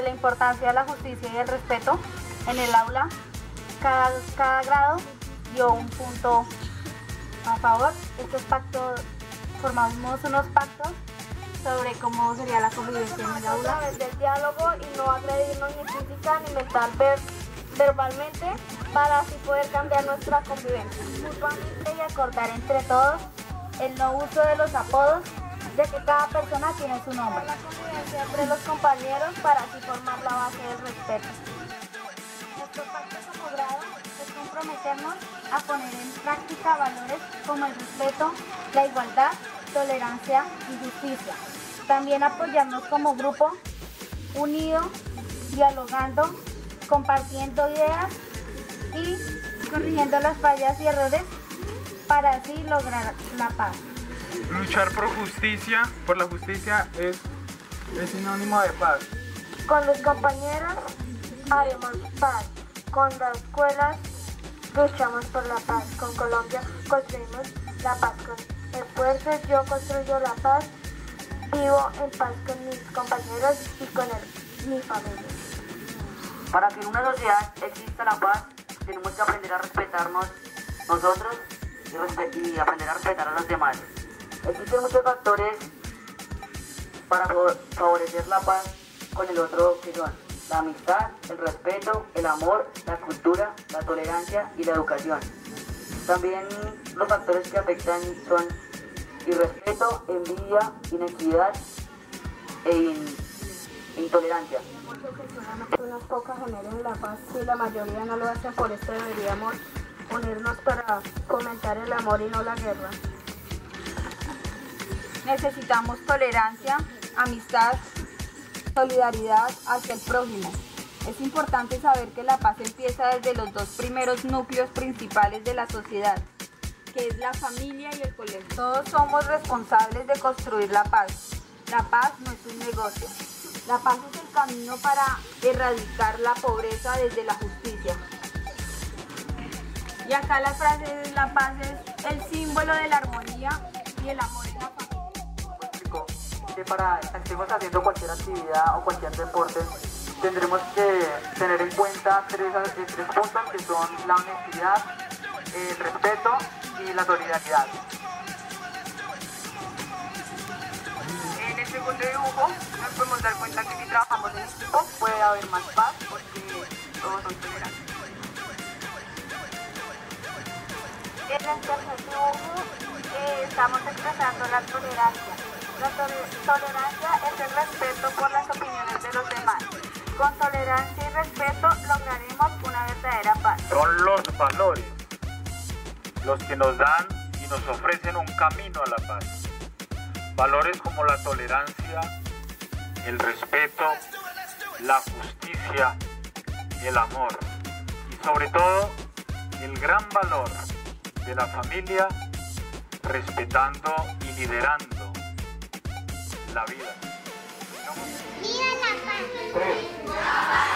sobre la importancia de la justicia y el respeto en el aula. Cada, cada grado dio un punto a favor. Estos pactos, formamos unos pactos sobre cómo sería la convivencia en el aula. A través del diálogo y no agredirnos ni física ni mental ver, verbalmente para así poder cambiar nuestra convivencia. Mutuamente y acordar entre todos el no uso de los apodos, de que cada persona tiene su nombre. La convivencia entre los compañeros para así formar la base del respeto. Nuestro pacto como grado es comprometernos a poner en práctica valores como el respeto, la igualdad, tolerancia y justicia. También apoyarnos como grupo, unido, dialogando, compartiendo ideas y corrigiendo las fallas y errores para así lograr la paz. Luchar por justicia, por la justicia es, es sinónimo de paz. Con los compañeros haremos paz. Con las escuelas luchamos por la paz. Con Colombia construimos la paz. Con esfuerzos yo construyo la paz. Vivo en paz con mis compañeros y con el- mi familia. Para que en una sociedad exista la paz, tenemos que aprender a respetarnos nosotros y aprender a respetar a los demás. Existen muchos factores para fa- favorecer la paz con el otro que son la amistad, el respeto, el amor, la cultura, la tolerancia y la educación. También los factores que afectan son irrespeto, envidia, inequidad e in- intolerancia. Unas pocas la paz y la mayoría no lo hacen, por esto deberíamos unirnos para fomentar el amor y no la guerra. Necesitamos tolerancia, amistad, solidaridad hacia el prójimo. Es importante saber que la paz empieza desde los dos primeros núcleos principales de la sociedad, que es la familia y el colegio. Todos somos responsables de construir la paz. La paz no es un negocio. La paz es el camino para erradicar la pobreza desde la justicia. Y acá la frase es la paz es el símbolo de la armonía y el amor en la familia. Que para estemos haciendo cualquier actividad o cualquier deporte tendremos que tener en cuenta tres, tres puntos que son la honestidad, el respeto y la solidaridad. En el segundo dibujo nos podemos dar cuenta que si trabajamos en equipo puede haber más paz porque todos son tolerantes. En el tercer dibujo eh, estamos expresando la tolerancia. La tol- tolerancia es el respeto por las opiniones de los demás. Con tolerancia y respeto lograremos una verdadera paz. Son los valores los que nos dan y nos ofrecen un camino a la paz. Valores como la tolerancia, el respeto, la justicia, el amor y sobre todo el gran valor de la familia respetando y liderando la vida. Mira la paz!